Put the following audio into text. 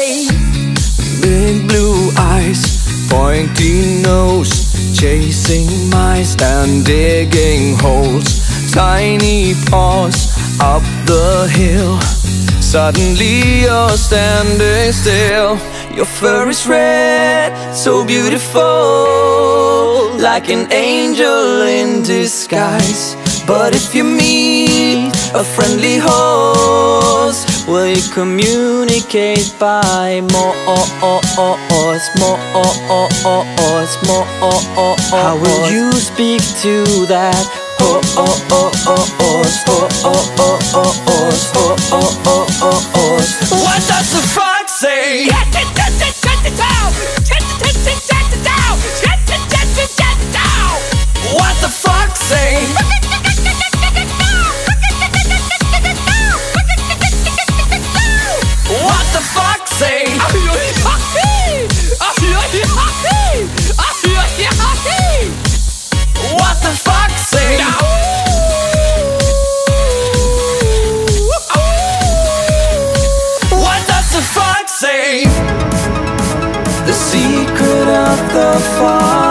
say? Big blue eyes, pointy nose, chasing mice and digging holes. Tiny paws up the hill. Suddenly you're standing still. Your fur is red, so beautiful, like an angel in disguise. But if you meet a friendly horse, will you communicate by Morse, Morse, Morse? How will you speak to that horse? What does the fox say? What secret of the fox